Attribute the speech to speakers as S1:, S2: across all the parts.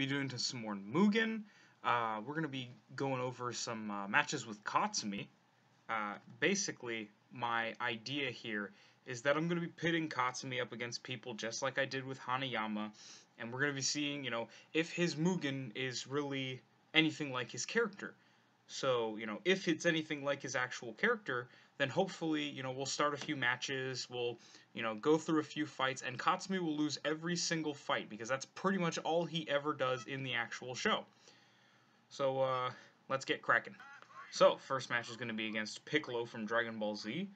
S1: be doing some more Mugen. Uh, we're going to be going over some uh, matches with Katsumi. Uh, basically, my idea here is that I'm going to be pitting Katsumi up against people just like I did with Hanayama, and we're going to be seeing, you know, if his Mugen is really anything like his character. So, you know, if it's anything like his actual character, then hopefully, you know, we'll start a few matches, we'll, you know, go through a few fights, and Katsumi will lose every single fight, because that's pretty much all he ever does in the actual show. So, uh, let's get cracking. So, first match is going to be against Piccolo from Dragon Ball Z.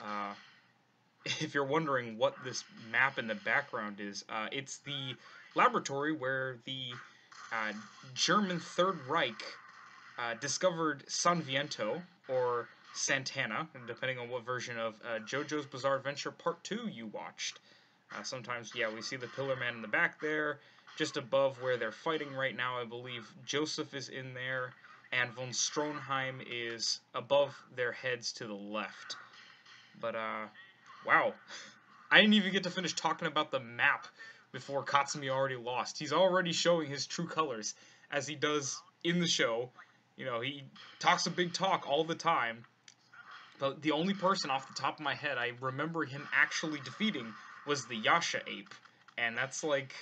S1: Uh, if you're wondering what this map in the background is, uh, it's the laboratory where the uh, German Third Reich uh, discovered Santviento, or Santana, depending on what version of uh, JoJo's Bizarre Adventure Part 2 you watched. Uh, sometimes, yeah, we see the Pillar Man in the back there, just above where they're fighting right now, I believe Joseph is in there, and von Stroheim is above their heads to the left. But, uh, wow. I didn't even get to finish talking about the map before Katsumi already lost. He's already showing his true colors, as he does in the show. You know, he talks a big talk all the time. But the only person off the top of my head I remember him actually defeating was the Yasha ape. And that's like...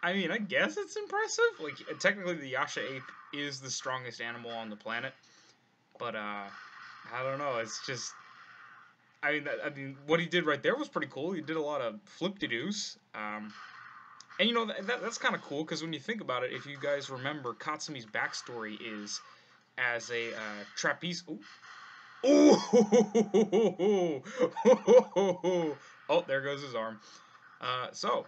S1: I mean, I guess it's impressive. Like, technically the Yasha ape is the strongest animal on the planet. But, uh, I don't know. It's just... I mean, I mean, what he did right there was pretty cool. He did a lot of flip-de-doos. Um, and you know, that, that that's kind of cool because when you think about it, if you guys remember, Katsumi's backstory is as a uh, trapeze. Ooh. Ooh. oh, there goes his arm. Uh, so,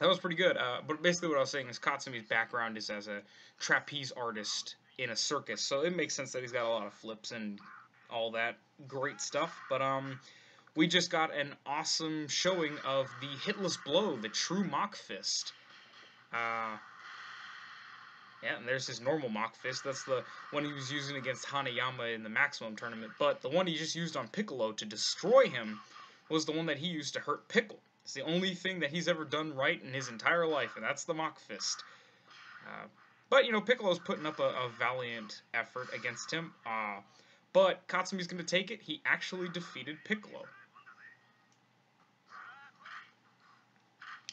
S1: that was pretty good. Uh, but basically, what I was saying is Katsumi's background is as a trapeze artist in a circus, so it makes sense that he's got a lot of flips and all that great stuff. But um, we just got an awesome showing of the hitless blow, the true Mach Fist. Uh, yeah, and there's his normal Mach Fist. That's the one he was using against Hanayama in the Maximum Tournament. But the one he just used on Piccolo to destroy him was the one that he used to hurt Pickle. It's the only thing that he's ever done right in his entire life, and that's the Mach Fist. Uh, but, you know, Piccolo's putting up a, a valiant effort against him. Uh, but Katsumi's going to take it. He actually defeated Piccolo.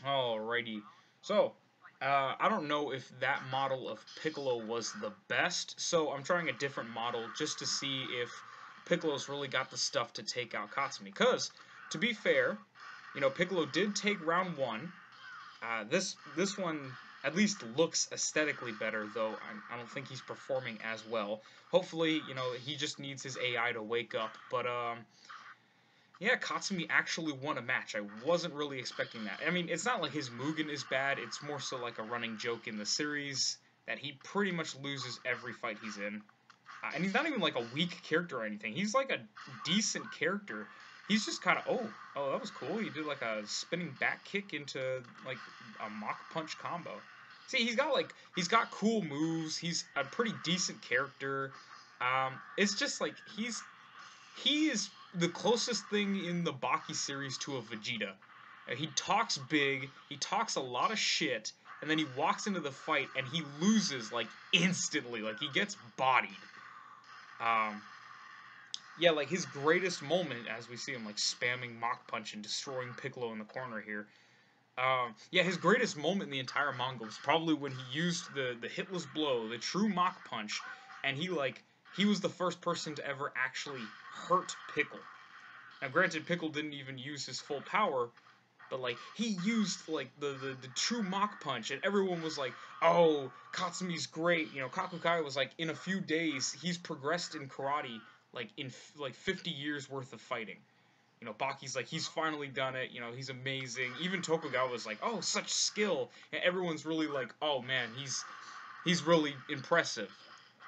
S1: Alrighty. So, uh, I don't know if that model of Piccolo was the best, so I'm trying a different model just to see if Piccolo's really got the stuff to take out Katsumi. Because, to be fair, you know, Piccolo did take round one. Uh, this this one at least looks aesthetically better, though I, I don't think he's performing as well. Hopefully, you know, he just needs his AI to wake up. But, um, yeah, Katsumi actually won a match. I wasn't really expecting that. I mean, it's not like his Mugen is bad. It's more so like a running joke in the series that he pretty much loses every fight he's in. Uh, and he's not even like a weak character or anything. He's like a decent character. He's just kind of, oh, oh, that was cool. He did like a spinning back kick into like a Mach punch combo. See, he's got like, he's got cool moves. He's a pretty decent character. Um, it's just like, he's, he is the closest thing in the Baki series to a Vegeta. Uh, he talks big, he talks a lot of shit, and then he walks into the fight and he loses like instantly. Like he gets bodied. Um, yeah, like his greatest moment as we see him like spamming Mach Punch and destroying Piccolo in the corner here. Um, yeah, his greatest moment in the entire manga was probably when he used the the hitless blow, the true Mach Punch, and he like he was the first person to ever actually hurt Pickle. Now, granted, Pickle didn't even use his full power, but like he used like the, the the true Mach Punch, and everyone was like, "Oh, Katsumi's great." You know, Kakukai was like, in a few days, he's progressed in karate like in like 50 years worth of fighting. You know, Baki's like he's finally done it. You know, he's amazing. Even Tokugawa was like, "Oh, such skill!" And everyone's really like, "Oh man, he's he's really impressive."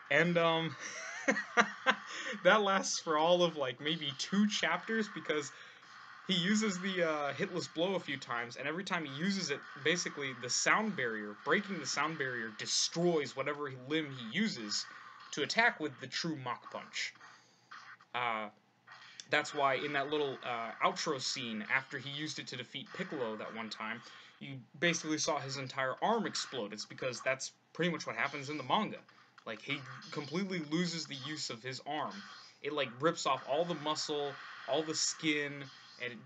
S1: And um, that lasts for all of like maybe two chapters because he uses the uh, hitless blow a few times, and every time he uses it, basically the sound barrier, breaking the sound barrier, destroys whatever limb he uses to attack with the true Mach punch. Uh, that's why in that little uh, outro scene, after he used it to defeat Piccolo that one time, you basically saw his entire arm explode. It's because that's pretty much what happens in the manga. Like he completely loses the use of his arm. It like rips off all the muscle, all the skin, and it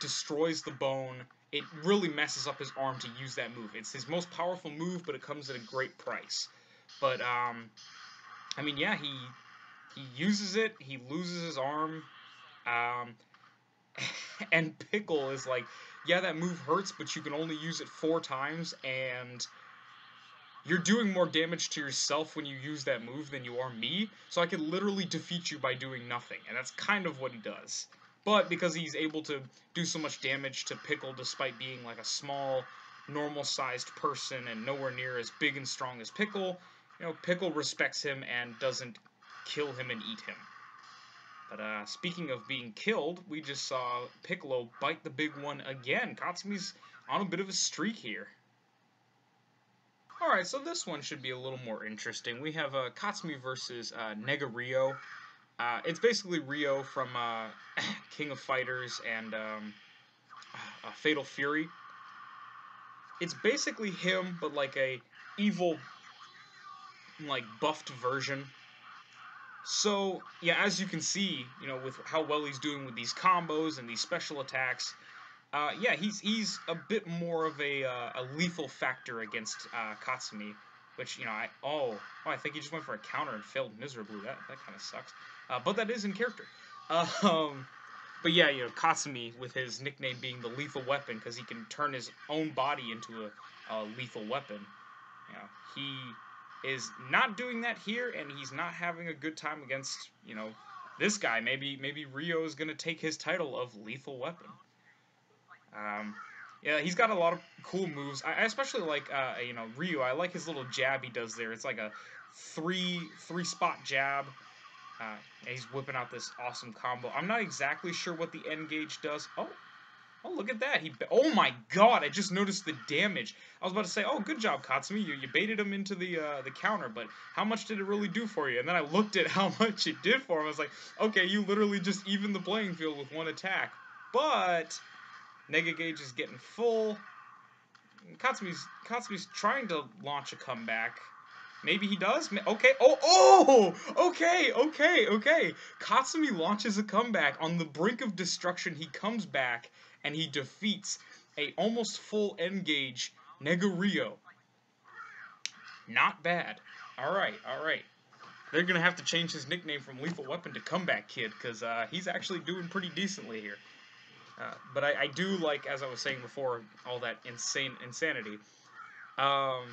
S1: destroys the bone. It really messes up his arm to use that move. It's his most powerful move, but it comes at a great price. But um, I mean, yeah, he he uses it. He loses his arm. Um, and Pickle is like, yeah, that move hurts, but you can only use it four times, and you're doing more damage to yourself when you use that move than you are me, so I could literally defeat you by doing nothing, and that's kind of what he does. But because he's able to do so much damage to Pickle despite being like a small, normal-sized person and nowhere near as big and strong as Pickle, you know, Pickle respects him and doesn't kill him and eat him. But uh, speaking of being killed, we just saw Piccolo bite the big one again. Katsumi's on a bit of a streak here. Alright, so this one should be a little more interesting. We have uh, Katsumi versus uh, Nega Ryo. Uh, it's basically Ryo from uh, King of Fighters and um, uh, Fatal Fury. It's basically him, but like a evil, like buffed version so, yeah, as you can see, you know, with how well he's doing with these combos and these special attacks, uh, yeah, he's he's a bit more of a, uh, a lethal factor against uh, Katsumi, which, you know, I, oh, oh, I think he just went for a counter and failed miserably. That, that kind of sucks. Uh, but that is in character. Um, but yeah, you know, Katsumi, with his nickname being the lethal weapon, because he can turn his own body into a, a lethal weapon, you know, he is not doing that here, and he's not having a good time against, you know, this guy. Maybe maybe Ryo is gonna take his title of Lethal Weapon. Um, yeah, he's got a lot of cool moves. I, especially like, uh, you know, Ryu. I like his little jab he does there. It's like a three three spot jab. Uh, he's whipping out this awesome combo. I'm not exactly sure what the N gauge does. Oh, Oh, look at that. He. Oh my god, I just noticed the damage. I was about to say, oh, good job, Katsumi. You, you baited him into the uh, the counter, but how much did it really do for you? And then I looked at how much it did for him. I was like, okay, you literally just evened the playing field with one attack. But Nega Gauge is getting full. Katsumi's, Katsumi's trying to launch a comeback. Maybe he does. Okay. Oh, oh! Okay, okay, okay. Katsumi launches a comeback. On the brink of destruction, he comes back and he defeats a almost full N gauge Nega Ryo. Not bad. Alright, alright. They're going to have to change his nickname from Lethal Weapon to Comeback Kid, because uh, he's actually doing pretty decently here. Uh, but I, I, do like, as I was saying before, all that insane insanity. Um,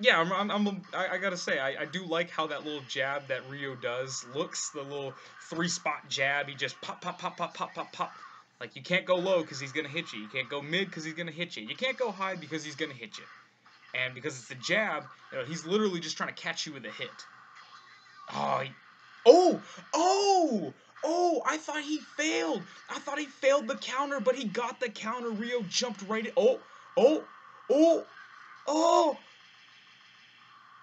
S1: yeah, I'm, I'm, I'm I, I gotta say, I, I do like how that little jab that Ryo does looks. The little three spot jab, he just pop, pop, pop, pop, pop, pop, pop. Like, you can't go low because he's to hit you. You can't go mid because he's to hit you. You can't go high because he's to hit you. And because it's a jab, you know, he's literally just trying to catch you with a hit. Oh, he, oh, oh, oh, I thought he failed. I thought he failed the counter, but he got the counter. Ryo jumped right in. Oh, oh, oh, oh,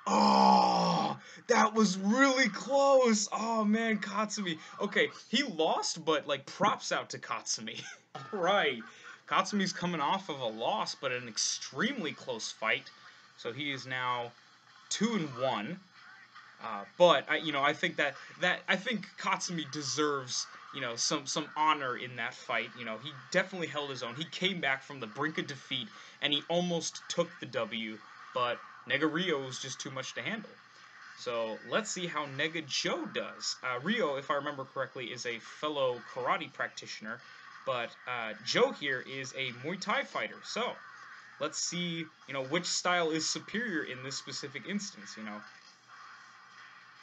S1: Oh, that was really close. Oh man, Katsumi. Okay, he lost, but like props out to Katsumi. right. Katsumi's coming off of a loss, but an extremely close fight. So he is now two and one. Uh, but I, you know, I think that that I think Katsumi deserves you know some some honor in that fight. You know, he definitely held his own. He came back from the brink of defeat and he almost took the W, but Nega Ryo is just too much to handle. So let's see how Nega Joe does. Uh, Ryo, if I remember correctly, is a fellow karate practitioner, but uh, Joe here is a Muay Thai fighter. So let's see, you know, which style is superior in this specific instance. You know.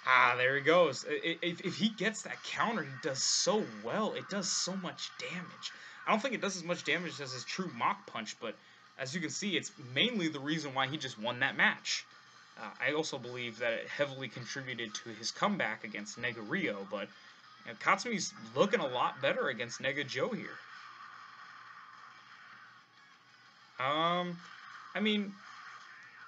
S1: Ah, there he goes. If, if he gets that counter, he does so well. It does so much damage. I don't think it does as much damage as his true Mach Punch, but as you can see, it's mainly the reason why he just won that match. Uh, I also believe that it heavily contributed to his comeback against Nega Ryo, but you know, Katsumi's looking a lot better against Nega Joe here. Um, I mean,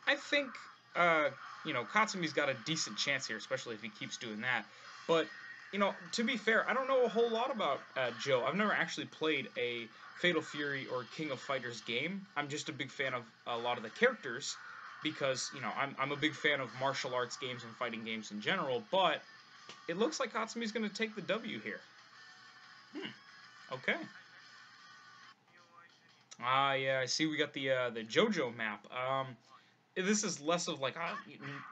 S1: I think, uh, you know, Katsumi's got a decent chance here, especially if he keeps doing that. But you know, to be fair, I don't know a whole lot about uh, Joe. I've never actually played a Fatal Fury or King of Fighters game. I'm just a big fan of a lot of the characters because, you know, I'm, I'm a big fan of martial arts games and fighting games in general, but it looks like Katsumi's going to take the W here. Hmm. Okay. Ah, yeah, I see we got the uh, the JoJo map. Um, this is less of like a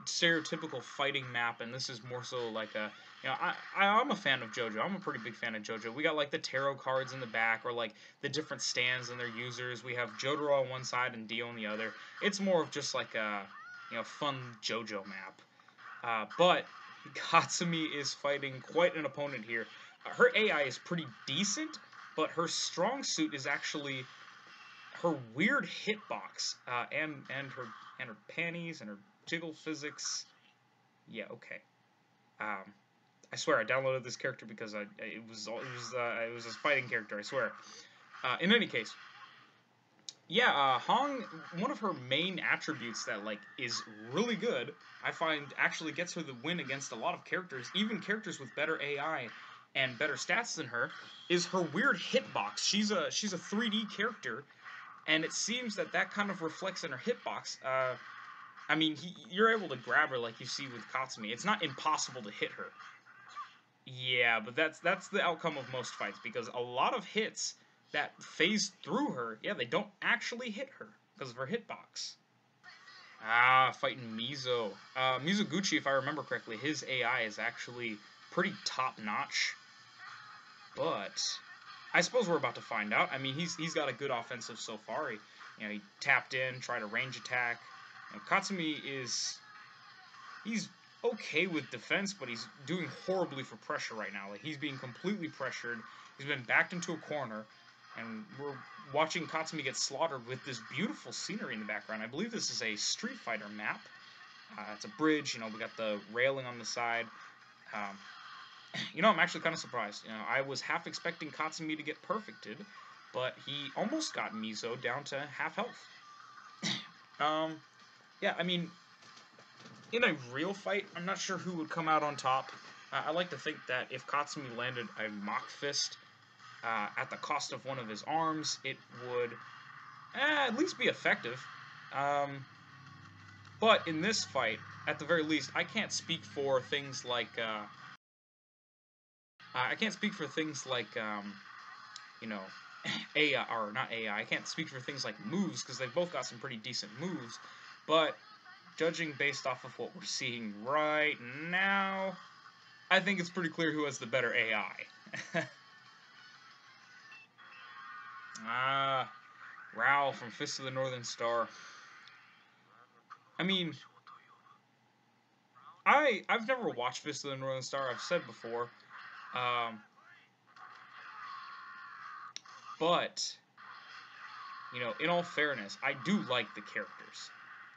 S1: stereotypical fighting map, and this is more so like a you know I, I am a fan of JoJo. I'm a pretty big fan of JoJo. We got like the tarot cards in the back, or like the different stands and their users. We have Jotaro on one side and Dio on the other. It's more of just like a you know fun JoJo map. Uh, but Katsumi is fighting quite an opponent here. Uh, her AI is pretty decent, but her strong suit is actually her weird hitbox uh, and and her and her panties and her jiggle physics. Yeah, okay. Um, I swear I downloaded this character because I it was it was uh, it was a fighting character. I swear. Uh, in any case, yeah, uh, Hong. One of her main attributes that like is really good. I find actually gets her the win against a lot of characters, even characters with better AI and better stats than her, is her weird hitbox. She's a she's a 3D character and it seems that that kind of reflects in her hitbox. Uh, I mean, he, you're able to grab her like you see with Katsumi. It's not impossible to hit her. Yeah, but that's that's the outcome of most fights because a lot of hits that phase through her, yeah, they don't actually hit her because of her hitbox. Ah, fighting Mizo. Uh, Mizoguchi, if I remember correctly, his AI is actually pretty top notch. But I suppose we're about to find out. I mean, he's he's got a good offensive so far. He, you know, he tapped in, tried a range attack. You know, Katsumi is he's okay with defense, but he's doing horribly for pressure right now. Like he's being completely pressured. He's been backed into a corner, and we're watching Katsumi get slaughtered with this beautiful scenery in the background. I believe this is a Street Fighter map. Uh, it's a bridge. You know, we got the railing on the side. Um, you know, I'm actually kind of surprised. You know, I was half expecting Katsumi to get perfected, but he almost got Mizo down to half health. um, yeah, I mean, in a real fight, I'm not sure who would come out on top. Uh, I like to think that if Katsumi landed a Mach Fist uh, at the cost of one of his arms, it would eh, at least be effective. Um, but in this fight, at the very least, I can't speak for things like uh, uh, I can't speak for things like, um, you know, AI, or not AI, I can't speak for things like moves, because they've both got some pretty decent moves, but judging based off of what we're seeing right now, I think it's pretty clear who has the better AI. ah, Raoh from Fist of the Northern Star. I mean, I I've never watched Fist of the Northern Star. I've said before, um, but, you know, in all fairness, I do like the characters.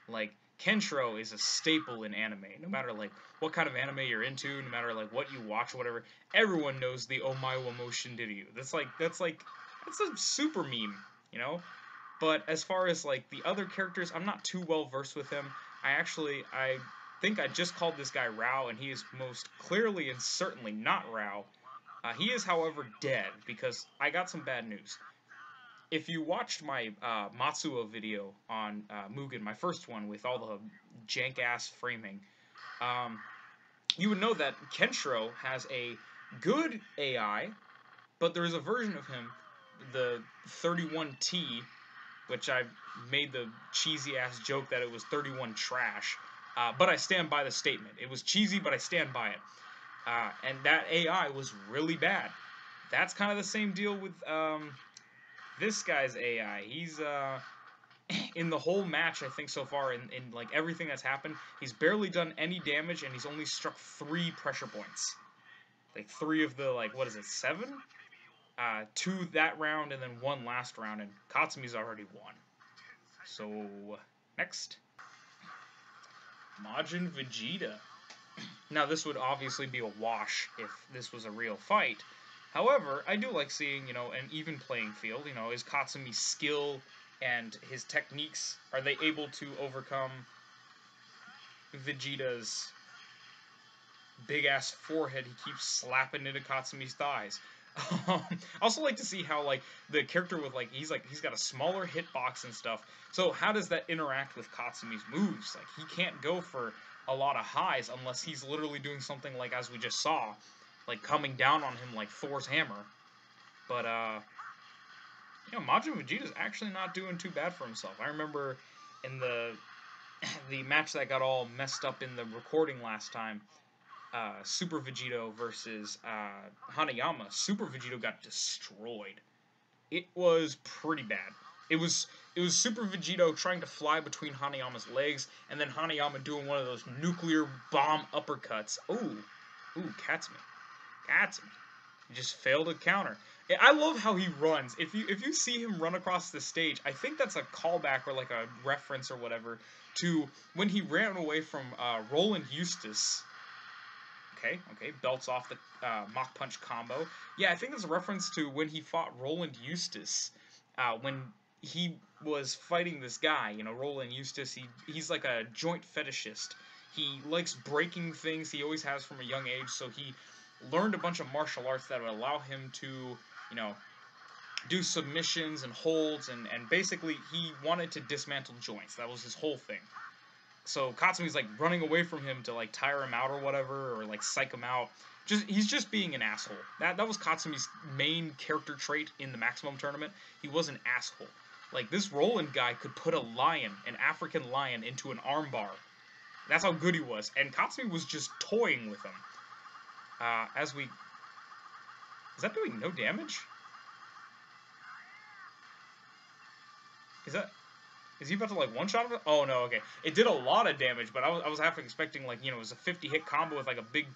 S1: Like, Kenshiro is a staple in anime. No matter, like, what kind of anime you're into, no matter, like, what you watch, whatever, everyone knows the Omae wa mou shindeiru. That's like, that's like, that's a super meme, you know? But as far as, like, the other characters, I'm not too well versed with them. I actually, I think I just called this guy Raoh, and he is most clearly and certainly not Raoh. Uh, he is, however, dead, because I got some bad news. If you watched my uh, Matsuo video on uh, Mugen, my first one with all the jank-ass framing, um, you would know that Kenshiro has a good AI, but there is a version of him, the 31T, which I made the cheesy-ass joke that it was 31 trash, uh, but I stand by the statement. It was cheesy, but I stand by it. Uh, and that AI was really bad. That's kind of the same deal with um, this guy's AI. He's uh, in the whole match, I think so far, in, in like everything that's happened, he's barely done any damage, and he's only struck three pressure points. Like three of the like what is it, seven? Uh, two that round, and then one last round, and Katsumi's already won. So next. Majin Vegeta. Now, this would obviously be a wash if this was a real fight. However, I do like seeing, you know, an even playing field. You know, is Katsumi's skill and his techniques, are they able to overcome Vegeta's big ass forehead he keeps slapping into Katsumi's thighs. I also like to see how like the character with like he's like he's got a smaller hitbox and stuff. So how does that interact with Katsumi's moves? Like he can't go for a lot of highs unless he's literally doing something like as we just saw, like coming down on him like Thor's hammer. But uh you know, Majin Vegeta's actually not doing too bad for himself. I remember in the the match that got all messed up in the recording last time, uh, Super Vegito versus uh, Hanayama, Super Vegito got destroyed. It was pretty bad. It was it was Super Vegito trying to fly between Hanayama's legs, and then Hanayama doing one of those nuclear bomb uppercuts. Ooh, ooh, Katsumi, Katsumi, he just failed to counter. I love how he runs. If you if you see him run across the stage, I think that's a callback or like a reference or whatever to when he ran away from uh, Roland Eustace Okay, okay, belts off the uh, Mach Punch combo. Yeah, I think there's a reference to when he fought Roland Eustace, uh, when he was fighting this guy. You know, Roland Eustace. He he's like a joint fetishist. He likes breaking things. He always has from a young age. So he learned a bunch of martial arts that would allow him to, you know, do submissions and holds and and basically he wanted to dismantle joints. That was his whole thing so Katsumi's like running away from him to like tire him out or whatever, or like psych him out. Just he's just being an asshole. That that was Katsumi's main character trait in the Maximum tournament. He was an asshole. Like this Roland guy could put a lion, an African lion, into an armbar. That's how good he was. And Katsumi was just toying with him. Uh, as we... Is that doing no damage? Is that... Is he about to like one shot it? Oh no, okay. It did a lot of damage, but I was I was half expecting like you know it was a 50 hit combo with like a big.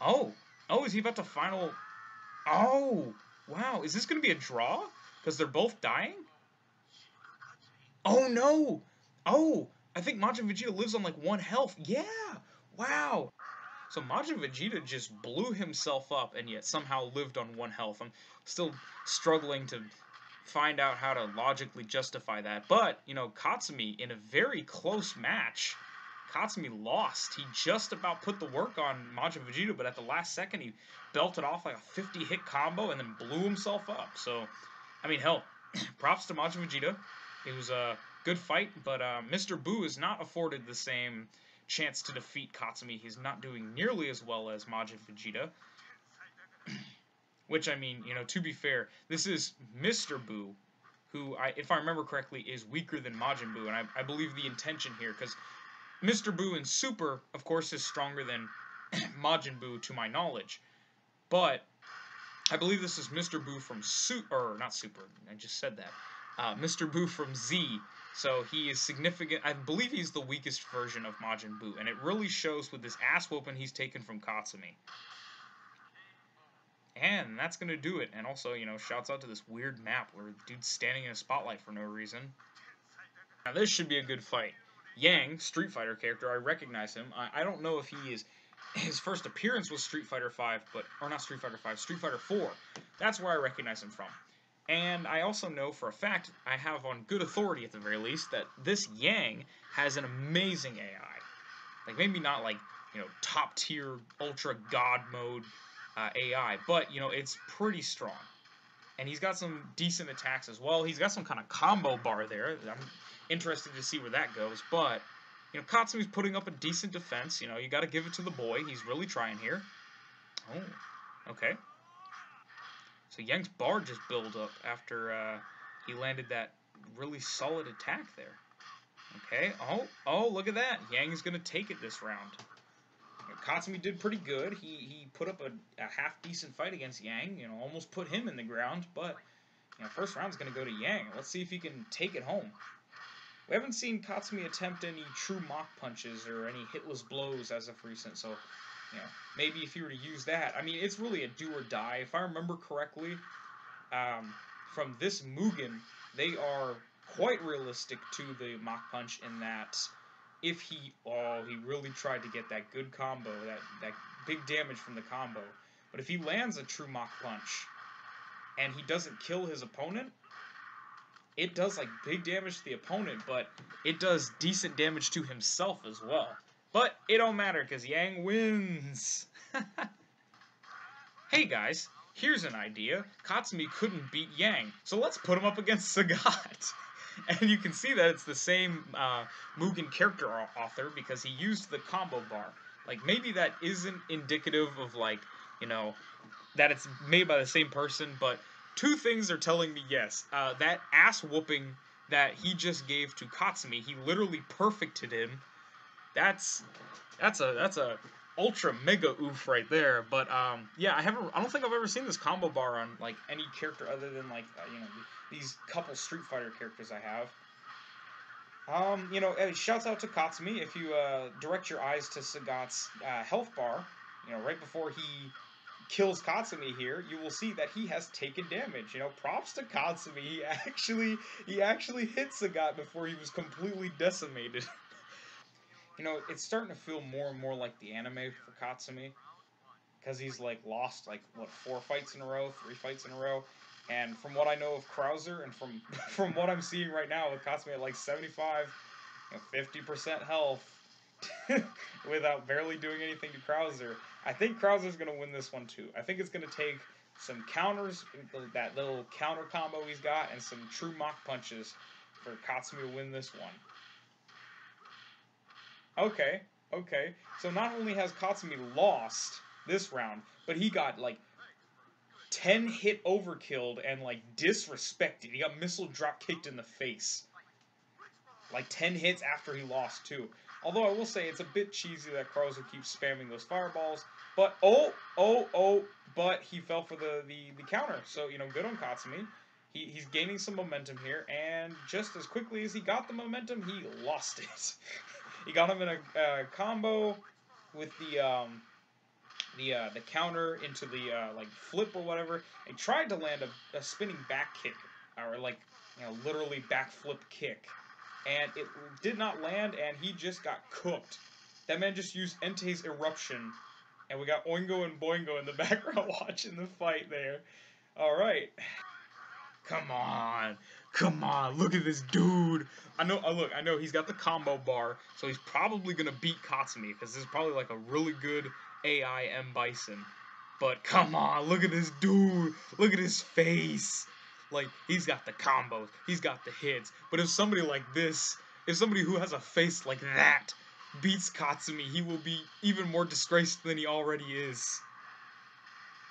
S1: Oh, oh, is he about to final? Oh, wow. Is this gonna be a draw? Because they're both dying. Oh no. Oh, I think Majin Vegeta lives on like one health. Yeah. Wow. So Majin Vegeta just blew himself up and yet somehow lived on one health. I'm still struggling to find out how to logically justify that. But, you know, Katsumi, in a very close match, Katsumi lost. He just about put the work on Majin Vegeta, but at the last second, he belted off like a 50 hit combo and then blew himself up. So, I mean, hell, props to Majin Vegeta. It was a good fight, but uh, Mr. Buu is not afforded the same chance to defeat Katsumi. He's not doing nearly as well as Majin Vegeta. Which I mean, you know, to be fair, this is Mr. Buu, who, I, if I remember correctly, is weaker than Majin Buu, and I, I believe the intention here, because Mr. Buu in Super, of course, is stronger than Majin Buu, to my knowledge. But I believe this is Mr. Buu from Super, or not Super, I just said that. Uh, Mr. Buu from Z, so he is significant. I believe he's the weakest version of Majin Buu, and it really shows with this ass whooping he's taken from Katsumi. And that's going to do it. And also, you know, shouts out to this weird map where dude's standing in a spotlight for no reason. Now, this should be a good fight. Yang, Street Fighter character, I recognize him. I, I don't know if he is... His first appearance was Street Fighter 5, but... Or not Street Fighter 5, Street Fighter 4. That's where I recognize him from. And I also know for a fact, I have on good authority at the very least, that this Yang has an amazing AI. Like, maybe not like, you know, top tier, ultra god mode uh, AI, but you know it's pretty strong, and he's got some decent attacks as well. He's got some kind of combo bar there. I'm interested to see where that goes, but you know Katsumi's putting up a decent defense. You know you got to give it to the boy. He's really trying here. Oh, okay. So Yang's bar just built up after uh, he landed that really solid attack there. Okay. Oh, oh, look at that. Yang is going to take it this round. Katsumi did pretty good. He he put up a, a half decent fight against Yang. You know, almost put him in the ground. But you know, first round's going to go to Yang. Let's see if he can take it home. We haven't seen Katsumi attempt any true Mach punches or any hitless blows as of recent. So, you know, maybe if you were to use that, I mean, it's really a do or die. If I remember correctly, um, from this Mugen, they are quite realistic to the Mach punch in that if he oh he really tried to get that good combo, that that big damage from the combo. But if he lands a true Mach punch and he doesn't kill his opponent, it does like big damage to the opponent, but it does decent damage to himself as well. But it don't matter, because Yang wins. hey guys, here's an idea. Katsumi couldn't beat Yang, so let's put him up against Sagat. and you can see that it's the same uh, Mugen character author because he used the combo bar. Like, maybe that isn't indicative of, like, you know, that it's made by the same person, but two things are telling me yes. Uh, that ass whooping that he just gave to Katsumi, he literally perfected him. That's that's a that's a ultra mega oof right there. But um, yeah, I haven't. I don't think I've ever seen this combo bar on like any character other than like uh, you know these couple Street Fighter characters I have. Um, you know, shouts out to Katsumi if you uh, direct your eyes to Sagat's uh, health bar. You know, right before he kills Katsumi here, you will see that he has taken damage. You know, props to Katsumi. He actually he actually hit Sagat before he was completely decimated. you know, it's starting to feel more and more like the anime for Katsumi. Because he's like lost like what four fights in a row, three fights in a row. And from what I know of Krauser and from from what I'm seeing right now with Katsumi at like 75, you know, 50% health without barely doing anything to Krauser, I think Krauser's going to win this one too. I think it's going to take some counters, that little counter combo he's got, and some true Mach punches for Katsumi to win this one. Okay, okay. So not only has Katsumi lost this round, but he got like 10 hit overkilled and like disrespected. He got missile drop kicked in the face. Like 10 hits after he lost too. Although I will say it's a bit cheesy that Krauser keeps spamming those fireballs. But oh, oh, oh, but he fell for the, the, the counter. So, you know, good on Katsumi. He, he's gaining some momentum here, and just as quickly as he got the momentum, he lost it. he got him in a uh, combo with the um, the uh, the counter into the uh, like flip or whatever, and tried to land a, a spinning back kick or like you know literally back flip kick, and it did not land, and he just got cooked. That man just used Entei's eruption, and we got Oingo and Boingo in the background watching the fight there. All right. Come on. Come on, look at this dude. I know, uh, look, I know he's got the combo bar, so he's probably going to beat Katsumi, because this is probably like a really good AI M. Bison. But come on, look at this dude. Look at his face. Like, he's got the combos, he's got the hits. But if somebody like this, if somebody who has a face like that beats Katsumi, he will be even more disgraced than he already is.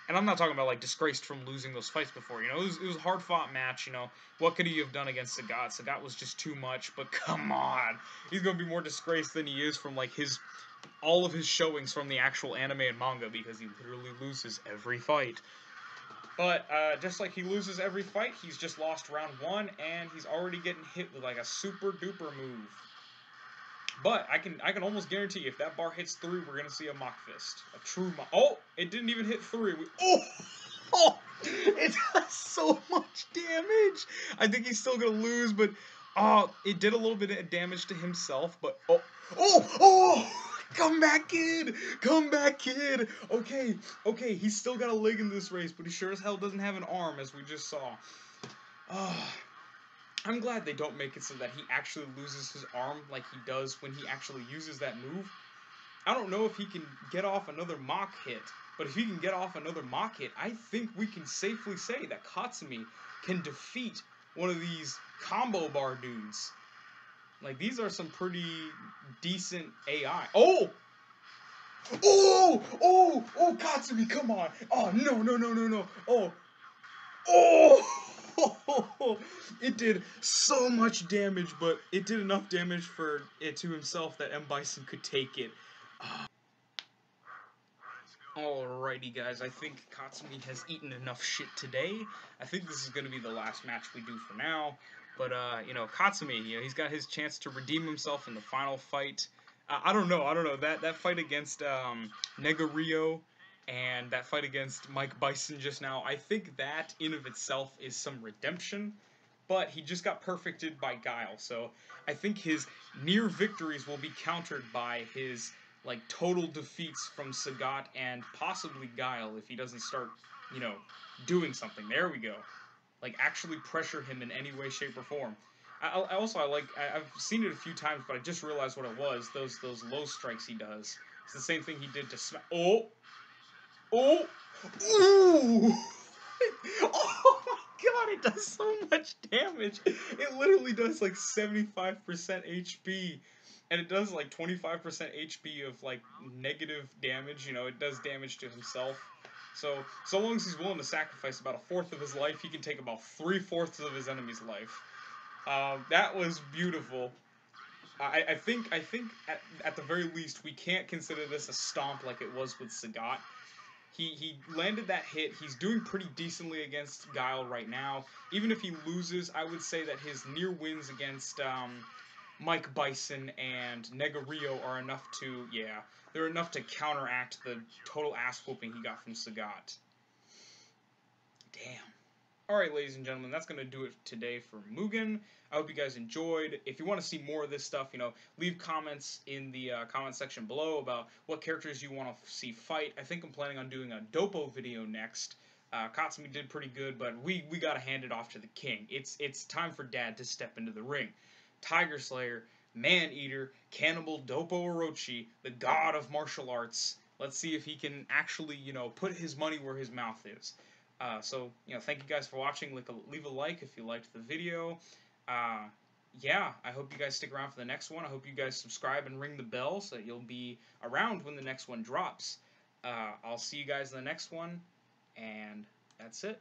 S1: And I'm not talking about like disgraced from losing those fights before. You know, it was, it was a hard fought match. You know, what could he have done against Sagat? Sagat was just too much. But come on, he's gonna be more disgraced than he is from like his all of his showings from the actual anime and manga because he literally loses every fight. But uh, just like he loses every fight, he's just lost round one, and he's already getting hit with like a super duper move. But I can I can almost guarantee if that bar hits three, we're gonna see a Mach Fist, a true Mach. Oh, it didn't even hit three. We, oh, oh, it does so much damage. I think he's still gonna lose, but oh, it did a little bit of damage to himself. But oh, oh, oh. Come back, kid! Come back, kid! Okay, okay, he's still got a leg in this race, but he sure as hell doesn't have an arm, as we just saw. Oh, I'm glad they don't make it so that he actually loses his arm like he does when he actually uses that move. I don't know if he can get off another Mach hit, but if he can get off another Mach hit, I think we can safely say that Katsumi can defeat one of these combo bar dudes. Like these are some pretty decent AI. Oh! Oh! Oh! Oh, Katsumi, come on! Oh, no, no, no, no, no. Oh! Oh! It did so much damage, but it did enough damage for it to himself that M. Bison could take it. Alrighty, guys, I think Katsumi has eaten enough shit today. I think this is going to be the last match we do for now. But uh, you know, Katsumi, you know, he's got his chance to redeem himself in the final fight. I don't know, I don't know that that fight against um, Nega Ryo and that fight against Mike Bison just now. I think that in of itself is some redemption. But he just got perfected by Guile, so I think his near victories will be countered by his like total defeats from Sagat and possibly Guile if he doesn't start, you know, doing something. There we go like actually pressure him in any way, shape, or form. I, I also I like I, have seen it a few times, but I just realized what it was. Those those low strikes he does. It's the same thing he did to Smash. Oh, oh, ooh! oh my god! It does so much damage. It literally does like seventy five percent HP. And it does like 25% HP of like negative damage, you know, it does damage to himself. So, so long as he's willing to sacrifice about a fourth of his life, he can take about three fourths of his enemy's life. Uh, that was beautiful. I, I think I think at, at the very least we can't consider this a stomp like it was with Sagat. He he landed that hit. He's doing pretty decently against Guile right now. Even if he loses, I would say that his near wins against um, Mike Bison and Nega Ryo are enough to yeah, they're enough to counteract the total ass whooping he got from Sagat. Damn. Alright, ladies and gentlemen, that's going to do it today for Mugen. I hope you guys enjoyed. If you want to see more of this stuff, you know, leave comments in the uh, comment section below about what characters you want to see fight. I think I'm planning on doing a Doppo video next. Uh, Katsumi did pretty good, but we, we got to hand it off to the king. It's, it's time for Dad to step into the ring. Tiger Slayer, Man Eater, Cannibal Doppo Orochi, the god of martial arts. Let's see if he can actually, you know, put his money where his mouth is. Uh, so, you know, thank you guys for watching. Like leave a like if you liked the video. Uh, yeah, I hope you guys stick around for the next one. I hope you guys subscribe and ring the bell so that you'll be around when the next one drops. Uh, I'll see you guys in the next one, and that's it.